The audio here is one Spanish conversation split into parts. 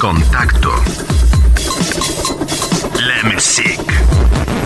contacto. La musique.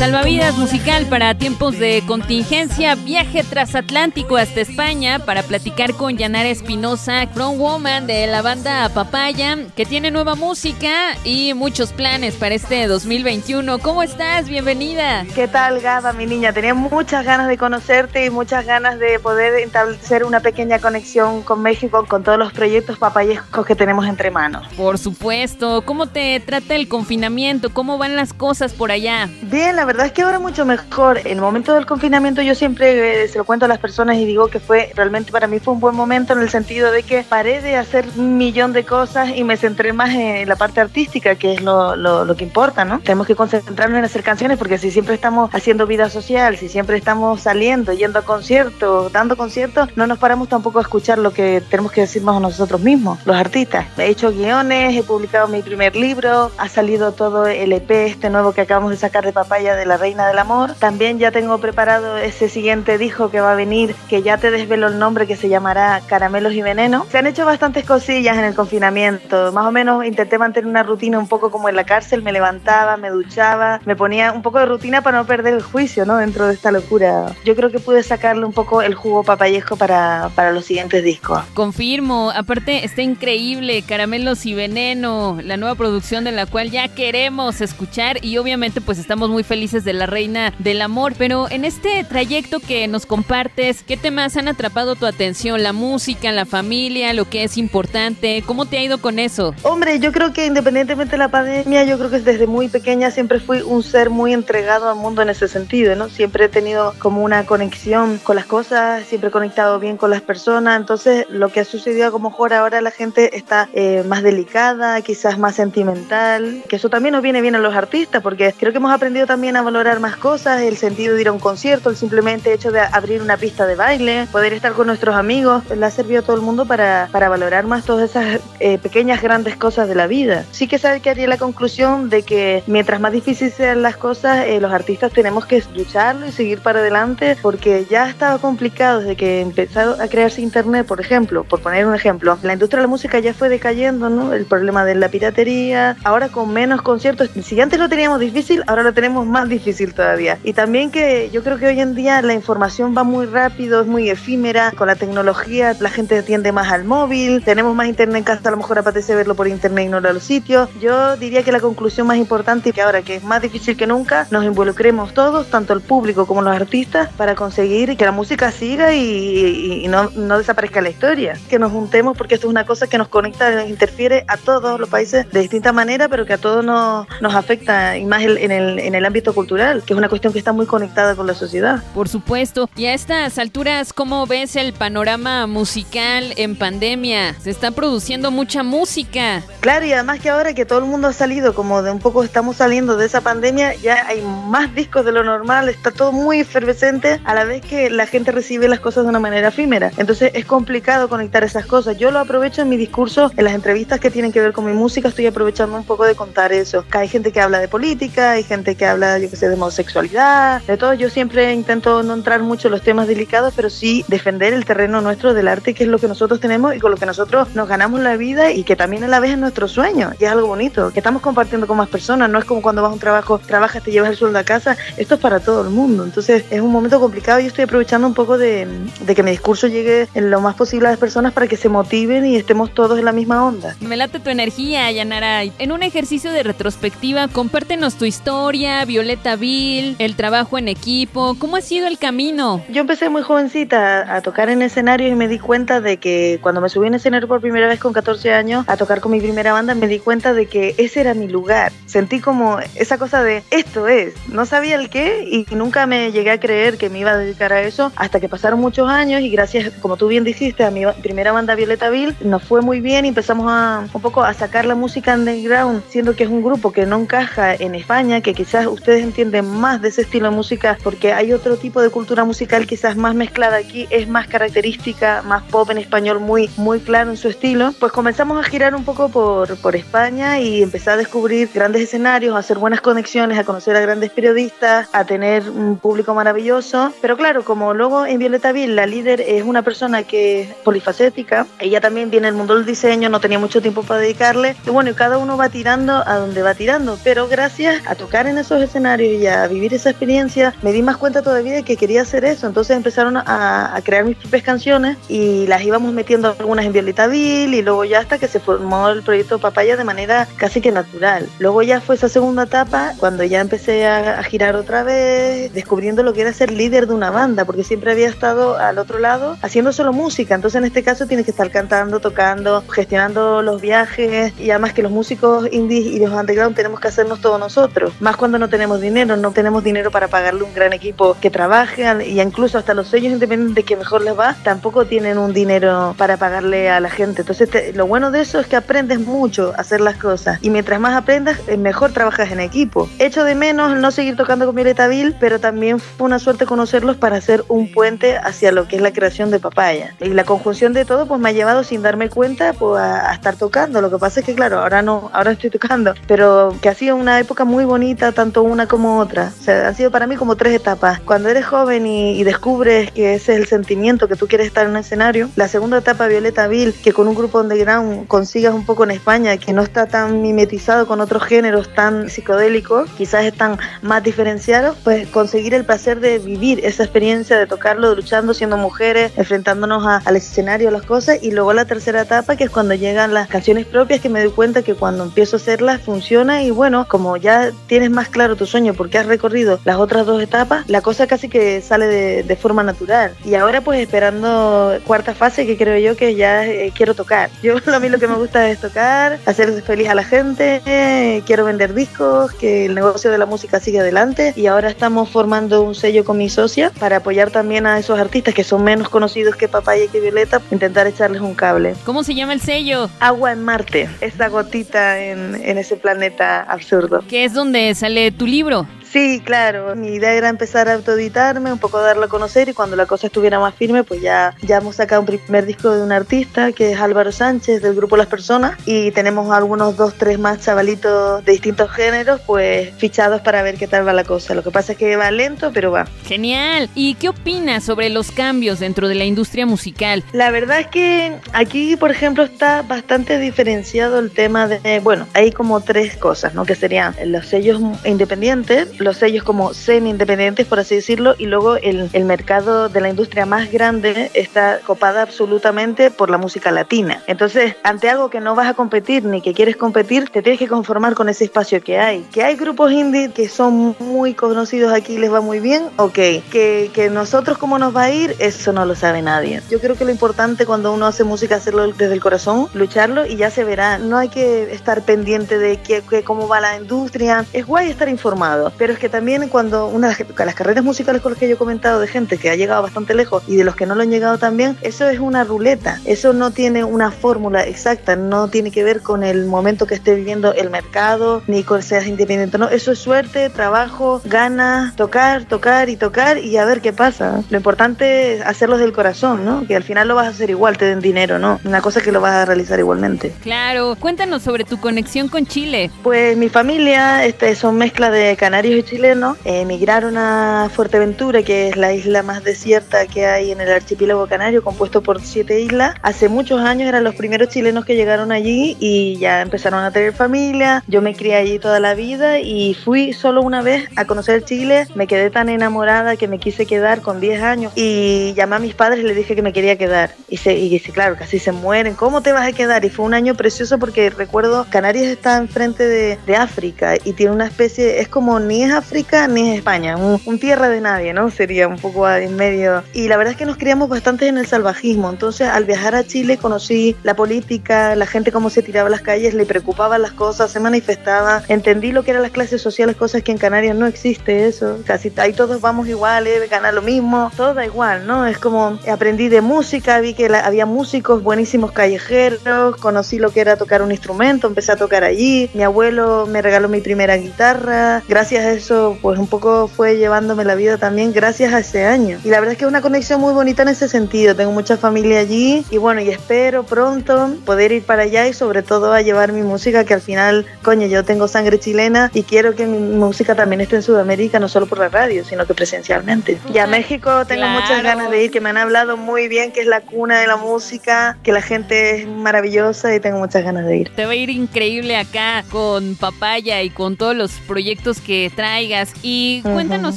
Salvavidas musical para tiempos de contingencia, viaje transatlántico hasta España para platicar con Yanara Espinosa, From Woman de la banda Papaya, que tiene nueva música y muchos planes para este 2021. ¿Cómo estás? Bienvenida. ¿Qué tal, Gaba, mi niña? Tenía muchas ganas de conocerte y muchas ganas de poder establecer una pequeña conexión con México con todos los proyectos papayescos que tenemos entre manos. Por supuesto. ¿Cómo te trata el confinamiento? ¿Cómo van las cosas por allá? Bien, la verdad es que ahora mucho mejor. En el momento del confinamiento yo siempre eh, se lo cuento a las personas y digo que fue realmente para mí fue un buen momento en el sentido de que paré de hacer un millón de cosas y me centré más en la parte artística, que es lo, lo, lo que importa, ¿no? Tenemos que concentrarnos en hacer canciones porque si siempre estamos haciendo vida social, si siempre estamos saliendo, yendo a conciertos, dando conciertos, no nos paramos tampoco a escuchar lo que tenemos que decirnos a nosotros mismos, los artistas. He hecho guiones, he publicado mi primer libro, ha salido todo el EP este nuevo que acabamos de sacar de Papaya de la Reina del Amor. También ya tengo preparado ese siguiente disco que va a venir, que ya te desvelo el nombre, que se llamará Caramelos y Veneno. Se han hecho bastantes cosillas en el confinamiento. Más o menos intenté mantener una rutina un poco como en la cárcel. Me levantaba, me duchaba, me ponía un poco de rutina para no perder el juicio, ¿no? Dentro de esta locura. Yo creo que pude sacarle un poco el jugo papayesco para, para los siguientes discos. Confirmo. Aparte, está increíble. Caramelos y Veneno, la nueva producción de la cual ya queremos escuchar y obviamente pues estamos muy felices de la reina del amor. Pero en este trayecto que nos compartes, ¿qué temas han atrapado tu atención? La música, la familia, lo que es importante. ¿Cómo te ha ido con eso? Hombre, yo creo que independientemente de la pandemia, yo creo que desde muy pequeña siempre fui un ser muy entregado al mundo en ese sentido, ¿no? Siempre he tenido como una conexión con las cosas, siempre he conectado bien con las personas. Entonces, lo que ha sucedido a lo mejor ahora la gente está eh, más delicada, quizás más sentimental, que eso también nos viene bien a los artistas, porque creo que hemos aprendido también a valorar más cosas, el sentido de ir a un concierto, el simplemente hecho de abrir una pista de baile, poder estar con nuestros amigos, le ha servido a todo el mundo para, para valorar más todas esas eh, pequeñas, grandes cosas de la vida. Sí que sabe que haría la conclusión de que mientras más difíciles sean las cosas, eh, los artistas tenemos que lucharlo y seguir para adelante, porque ya estaba complicado desde que empezó a crearse internet, por ejemplo, por poner un ejemplo, la industria de la música ya fue decayendo, ¿no? El problema de la piratería, ahora con menos conciertos, si antes lo teníamos difícil, ahora lo tenemos más difícil todavía. Y también que yo creo que hoy en día la información va muy rápido, es muy efímera, con la tecnología la gente tiende más al móvil, tenemos más internet en casa, a lo mejor apetece verlo por internet y no a los sitios. Yo diría que la conclusión más importante es que ahora que es más difícil que nunca, nos involucremos todos, tanto el público como los artistas, para conseguir que la música siga y, y- y no, no desaparezca la historia. Que nos juntemos porque esto es una cosa que nos conecta, nos interfiere a todos los países de distinta manera, pero que a todos nos, nos afecta, y más en el, en el ámbito cultural, que es una cuestión que está muy conectada con la sociedad. Por supuesto. Y a estas alturas, ¿cómo ves el panorama musical en pandemia? Se está produciendo mucha música. Claro, y además que ahora que todo el mundo ha salido, como de un poco estamos saliendo de esa pandemia, ya hay más discos de lo normal, está todo muy efervescente, a la vez que la gente recibe las cosas de una manera efímera. Entonces es complicado conectar esas cosas. Yo lo aprovecho en mi discurso, en las entrevistas que tienen que ver con mi música, estoy aprovechando un poco de contar eso. Hay gente que habla de política, hay gente que habla, yo que sé, de homosexualidad, de todo. Yo siempre intento no entrar mucho en los temas delicados, pero sí defender el terreno nuestro del arte, que es lo que nosotros tenemos y con lo que nosotros nos ganamos la vida y que también a la vez es nuestro sueño. Y es algo bonito, que estamos compartiendo con más personas. No es como cuando vas a un trabajo, trabajas, te llevas el sueldo a casa. Esto es para todo el mundo. Entonces es un momento complicado yo estoy aprovechando un poco de, de que mi discurso llegue en lo más posible a las personas para que se motiven y estemos todos en la misma onda. Me late tu energía, Yanara. En un ejercicio de retrospectiva, compártenos tu historia, Violeta Bill, el trabajo en equipo. ¿Cómo ha sido el camino? Yo empecé muy jovencita a, tocar en escenario y me di cuenta de que cuando me subí en escenario por primera vez con 14 años a tocar con mi primera banda, me di cuenta de que ese era mi lugar. Sentí como esa cosa de esto es. No sabía el qué y nunca me llegué a creer que me iba a dedicar a eso hasta que pasaron muchos años y gracias, como tú bien dijiste, a mi primera banda Violeta Bill nos fue muy bien y empezamos a un poco a sacar la música underground, siendo que es un grupo que no encaja en España, que quizás ustedes ustedes entienden más de ese estilo de música, porque hay otro tipo de cultura musical quizás más mezclada aquí, es más característica, más pop en español, muy, muy claro en su estilo, pues comenzamos a girar un poco por, por España y empezar a descubrir grandes escenarios, a hacer buenas conexiones, a conocer a grandes periodistas, a tener un público maravilloso. Pero claro, como luego en Violeta Vil la líder es una persona que es polifacética, ella también viene del mundo del diseño, no tenía mucho tiempo para dedicarle, y bueno, cada uno va tirando a donde va tirando, pero gracias a tocar en esos escenarios y a vivir esa experiencia, me di más cuenta todavía de que quería hacer eso, entonces empezaron a, a crear mis propias canciones y las íbamos metiendo algunas en Violeta Vil y luego ya hasta que se formó el proyecto Papaya de manera casi que natural. Luego ya fue esa segunda etapa cuando ya empecé a, a girar otra vez, descubriendo lo que era ser líder de una banda, porque siempre había estado al otro lado haciendo solo música, entonces en este caso tienes que estar cantando, tocando, gestionando los viajes y además que los músicos indies y los underground tenemos que hacernos todos nosotros, más cuando no tenemos dinero, no tenemos dinero para pagarle un gran equipo que trabaje y incluso hasta los sellos independientes que mejor les va, tampoco tienen un dinero para pagarle a la gente. Entonces te, lo bueno de eso es que aprendes mucho a hacer las cosas y mientras más aprendas, eh, mejor trabajas en equipo. Echo de menos no seguir tocando con Violeta Vil, pero también fue una suerte conocerlos para hacer un puente hacia lo que es la creación de Papaya. Y la conjunción de todo pues me ha llevado sin darme cuenta pues, a, a estar tocando. Lo que pasa es que claro, ahora no, ahora estoy tocando, pero que ha sido una época muy bonita, tanto una como otra. O sea, han sido para mí como tres etapas. Cuando eres joven y, y descubres que ese es el sentimiento, que tú quieres estar en un escenario. La segunda etapa, Violeta Vil, que con un grupo underground consigas un poco en España, que no está tan mimetizado con otros géneros tan psicodélicos, quizás están más diferenciados, pues conseguir el placer de vivir esa experiencia, de tocarlo, de luchando, siendo mujeres, enfrentándonos a, al escenario, las cosas. Y luego la tercera etapa, que es cuando llegan las canciones propias, que me doy cuenta que cuando empiezo a hacerlas funciona y bueno, como ya tienes más claro tu sueño porque has recorrido las otras dos etapas, la cosa casi que sale de, de forma natural. Y ahora pues esperando cuarta fase que creo yo que ya eh, quiero tocar. Yo a mí lo que me gusta es tocar, hacer feliz a la gente, eh, quiero vender discos, que el negocio de la música siga adelante y ahora estamos formando un sello con mi socia para apoyar también a esos artistas que son menos conocidos que Papaya y que Violeta, intentar echarles un cable. ¿Cómo se llama el sello? Agua en Marte, esa gotita en, en ese planeta absurdo. Que es donde sale tu libro libro. Sí, claro. Mi idea era empezar a autoeditarme, un poco darlo a conocer y cuando la cosa estuviera más firme, pues ya, ya hemos sacado un primer disco de un artista que es Álvaro Sánchez del grupo Las Personas y tenemos algunos dos, tres más chavalitos de distintos géneros, pues fichados para ver qué tal va la cosa. Lo que pasa es que va lento, pero va. Genial. ¿Y qué opinas sobre los cambios dentro de la industria musical? La verdad es que aquí, por ejemplo, está bastante diferenciado el tema de, bueno, hay como tres cosas, ¿no? Que serían los sellos independientes, los sellos como semi-independientes, por así decirlo, y luego el, el, mercado de la industria más grande está copada absolutamente por la música latina. Entonces, ante algo que no vas a competir ni que quieres competir, te tienes que conformar con ese espacio que hay. Que hay grupos indie que son muy conocidos aquí les va muy bien, ok. Que, que nosotros cómo nos va a ir, eso no lo sabe nadie. Yo creo que lo importante cuando uno hace música es hacerlo desde el corazón, lucharlo y ya se verá. No hay que estar pendiente de que, que cómo va la industria. Es guay estar informado, pero pero es que también cuando una de las carreras musicales con las que yo he comentado de gente que ha llegado bastante lejos y de los que no lo han llegado también, eso es una ruleta, eso no tiene una fórmula exacta, no tiene que ver con el momento que esté viviendo el mercado, ni con seas independiente, no, eso es suerte, trabajo, ganas, tocar, tocar y tocar y a ver qué pasa. Lo importante es hacerlo del corazón, ¿no? Que al final lo vas a hacer igual, te den dinero, ¿no? Una cosa que lo vas a realizar igualmente. Claro, cuéntanos sobre tu conexión con Chile. Pues mi familia este, son mezcla de canarios chilenos emigraron a Fuerteventura, que es la isla más desierta que hay en el archipiélago canario, compuesto por siete islas. Hace muchos años eran los primeros chilenos que llegaron allí y ya empezaron a tener familia. Yo me crié allí toda la vida y fui solo una vez a conocer Chile. Me quedé tan enamorada que me quise quedar con 10 años y llamé a mis padres y les dije que me quería quedar. Y, se, y dice, claro, casi se mueren. ¿Cómo te vas a quedar? Y fue un año precioso porque recuerdo, Canarias está enfrente de, África y tiene una especie, es como ni es África ni es España, un, un, tierra de nadie, ¿no? Sería un poco en medio. Y la verdad es que nos criamos bastante en el salvajismo. Entonces, al viajar a Chile conocí la política, la gente cómo se tiraba a las calles, le preocupaban las cosas, se manifestaba. Entendí lo que eran las clases sociales, cosas que en Canarias no existe eso. Casi ahí todos vamos iguales, ganar lo mismo, todo da igual, ¿no? Es como aprendí de música, vi que la, había músicos buenísimos callejeros, conocí lo que era tocar un instrumento, empecé a tocar allí. Mi abuelo me regaló mi primera guitarra. Gracias a eso pues un poco fue llevándome la vida también gracias a ese año. Y la verdad es que es una conexión muy bonita en ese sentido. Tengo mucha familia allí y bueno, y espero pronto poder ir para allá y sobre todo a llevar mi música que al final, coño, yo tengo sangre chilena y quiero que mi música también esté en Sudamérica, no solo por la radio, sino que presencialmente. Y a México tengo muchas ganas de ir, que me han hablado muy bien, que es la cuna de la música, que la gente es maravillosa y tengo muchas ganas de ir. Te va a ir increíble acá con Papaya y con todos los proyectos que traigas. Y cuéntanos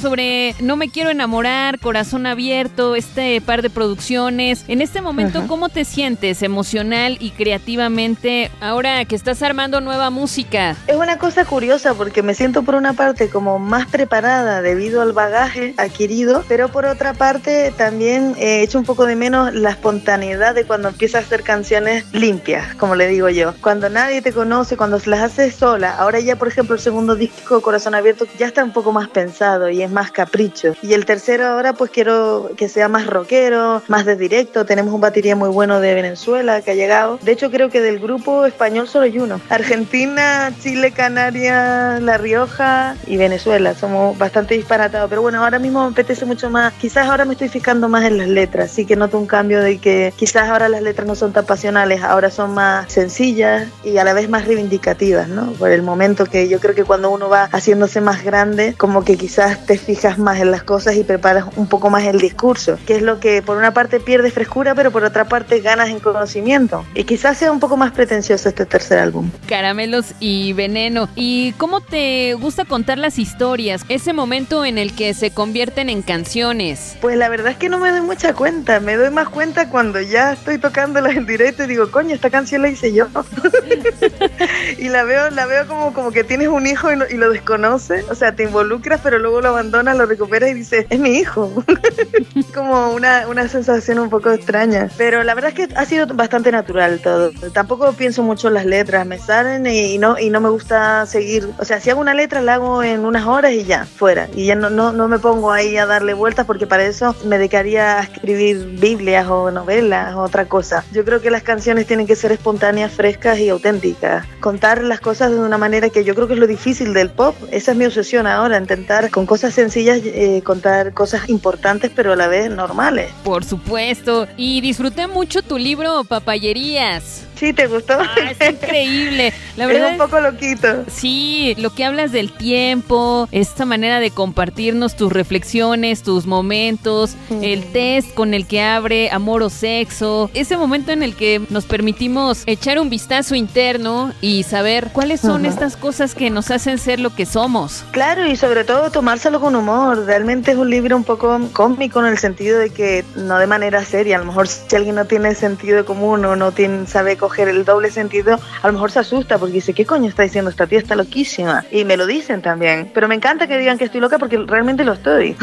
sobre No me quiero enamorar, Corazón Abierto, este par de producciones. En este momento, ¿cómo te sientes emocional y creativamente ahora que estás armando nueva música? Es una cosa curiosa porque me siento por una parte como más preparada debido al bagaje adquirido, pero por otra parte también he hecho un poco de menos la espontaneidad de cuando empiezas a hacer canciones limpias, como le digo yo. Cuando nadie te conoce, cuando las haces sola. Ahora ya, por ejemplo, el segundo disco, Corazón Abierto, ya está un poco más pensado y es más capricho. Y el tercero ahora pues quiero que sea más rockero, más de directo. Tenemos un batería muy bueno de Venezuela que ha llegado. De hecho, creo que del grupo español solo hay uno. Argentina, Chile, Canarias, La Rioja y Venezuela. Somos bastante disparatados. Pero bueno, ahora mismo me apetece mucho más. Quizás ahora me estoy fijando más en las letras. Sí que noto un cambio de que quizás ahora las letras no son tan pasionales, ahora son más sencillas y a la vez más reivindicativas, ¿no? Por el momento que yo creo que cuando uno va haciéndose más grande, como que quizás te fijas más en las cosas y preparas un poco más el discurso, que es lo que por una parte pierde frescura, pero por otra parte ganas en conocimiento. Y quizás sea un poco más pretencioso este tercer álbum. Caramelos y veneno. ¿Y cómo te gusta contar las historias? Ese momento en el que se convierten en canciones. Pues la verdad es que no me doy mucha cuenta, me doy más cuenta cuando ya estoy tocándolas en directo y digo, coño, esta canción la hice yo. y la veo, la veo como, como que tienes un hijo y, y lo desconoces, o sea, te involucras, pero luego lo abandonas, lo recuperas y dices, es mi hijo. como una, una sensación un poco extraña. Pero la verdad es que ha sido bastante natural todo. Tampoco pienso mucho en las letras, me salen y, no, y no me gusta seguir. O sea, si hago una letra, la hago en unas horas y ya, fuera. Y ya no, no, no me pongo ahí a darle vueltas porque para eso me dedicaría a escribir Biblias o novelas o otra cosa. Yo creo que las canciones tienen que ser espontáneas, frescas y auténticas. Contar las cosas de una manera que yo creo que es lo difícil del pop. Esa es mi obsesión ahora, intentar con cosas sencillas eh, contar cosas importantes pero a la vez normales. Por supuesto. Y disfruté mucho tu libro Papayerías. Sí, ¿te gustó? Ah, es increíble. La verdad es un poco loquito. Sí, lo que hablas del tiempo, esta manera de compartirnos tus reflexiones, tus momentos, el test con el que abre amor o sexo, ese momento en el que nos permitimos echar un vistazo interno y saber cuáles son estas cosas que nos hacen ser lo que somos. Claro, y sobre todo tomárselo con humor. Realmente es un libro un poco cómico en el sentido de que no de manera seria. A lo mejor si alguien no tiene sentido común o no tiene, sabe coger el doble sentido, a lo mejor se asusta porque dice, ¿qué coño está diciendo esta tía? Está loquísima. Y me lo dicen también. Pero me encanta que digan que estoy loca porque realmente lo estoy.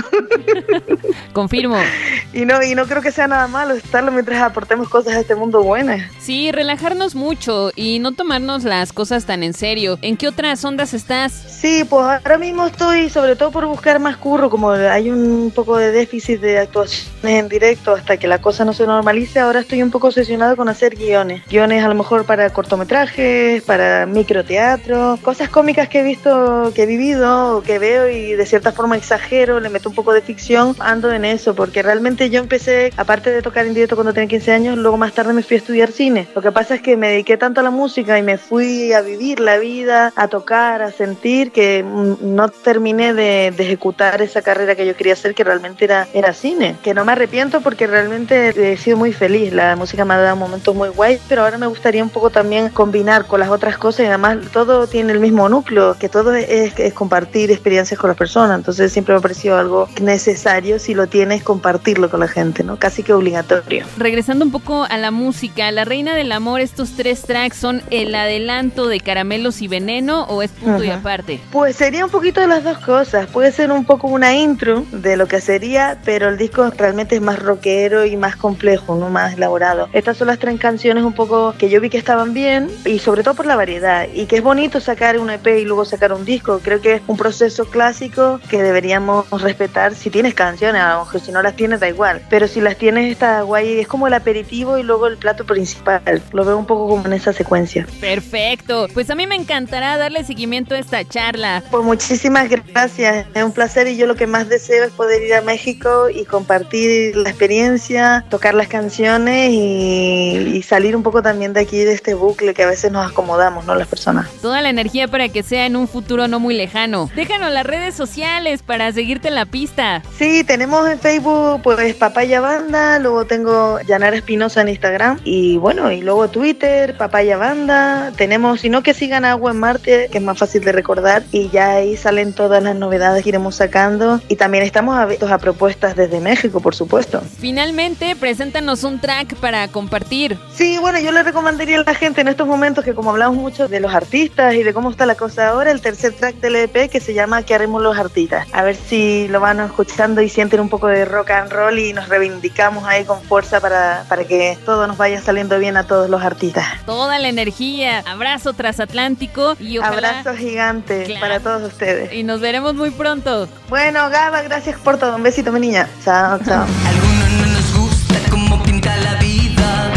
Confirmo. y no, y no creo que sea nada malo estarlo mientras aportemos cosas a este mundo buenas. Sí, relajarnos mucho y no tomarnos las cosas tan en serio. ¿En qué otras ondas estás? Sí, pues ahora mismo estoy sobre todo por buscar más curro, como hay un poco de déficit de actuaciones en directo hasta que la cosa no se normalice, ahora estoy un poco obsesionado con hacer guiones. Guiones a lo mejor para cortometrajes, para microteatro, cosas cómicas que he visto, que he vivido, que veo y de cierta forma exagero, le meto un poco de ficción, ando en eso, porque realmente yo empecé, aparte de tocar en directo cuando tenía 15 años, luego más tarde me fui a estudiar cine. Lo que pasa es que me dediqué tanto a la música y me fui a vivir la vida, a tocar, a sentir, que no terminé de, de ejecutar esa carrera que yo quería hacer, que realmente era, era cine. Que no me arrepiento porque realmente he sido muy feliz. La música me ha dado momentos muy guay, pero ahora me gustaría un poco también combinar con las otras cosas y además todo tiene el mismo núcleo, que todo es, es compartir experiencias con las personas. Entonces siempre me ha parecido algo necesario, si lo tienes, compartirlo con la gente, ¿no? Casi que obligatorio. Regresando un poco a la música, La Reina del Amor, estos tres tracks son el adelanto de Caramelos y Veneno o es punto y aparte? Pues sería un poquito de las dos cosas. Puede ser un poco una intro de lo que sería, pero el disco realmente es más rockero y más complejo, no más elaborado. Estas son las tres canciones un poco que yo vi que estaban bien y sobre todo por la variedad y que es bonito sacar un EP y luego sacar un disco. Creo que es un proceso clásico que deberíamos respetar si tienes canciones, a lo mejor si no las tienes da igual. Pero si las tienes está guay, es como el aperitivo y luego el plato principal. Lo veo un poco como en esa secuencia. Perfecto. Pues a mí me encantará darle seguimiento a esta charla. Pues muchísimas gracias. Es un placer y yo lo que más deseo es poder ir a México y compartir la experiencia, tocar las canciones y, y salir un poco también de aquí de este bucle que a veces nos acomodamos, ¿no? Las personas. Toda la energía para que sea en un futuro no muy lejano. Déjanos las redes sociales para seguirte en la pista. Sí, tenemos en Facebook pues Papaya Banda, luego tengo Yanara Espinosa en Instagram y bueno, y luego Twitter, Papaya Banda. Tenemos, si no que sigan Agua en Marte, que es más fácil de recordar y ya ahí salen todas las novedades que iremos sacando y también estamos abiertos a propuestas desde México, por supuesto. Finalmente, preséntanos un track para compartir. Sí, bueno, yo le recomendaría a la gente en estos momentos que como hablamos mucho de los artistas y de cómo está la cosa ahora, el tercer track del EP que se llama ¿Qué haremos los artistas? A ver si lo van escuchando y sienten un poco de rock and roll y nos reivindicamos ahí con fuerza para, para que todo nos vaya saliendo bien a todos los artistas. Toda la energía, abrazo transatlántico y ojalá... Abrazo gigante Claro. para todos ustedes. Y nos veremos muy pronto. Bueno, Gaba, gracias por todo. Un besito, mi niña. Chao, chao. Algunos no nos gusta cómo pinta la vida.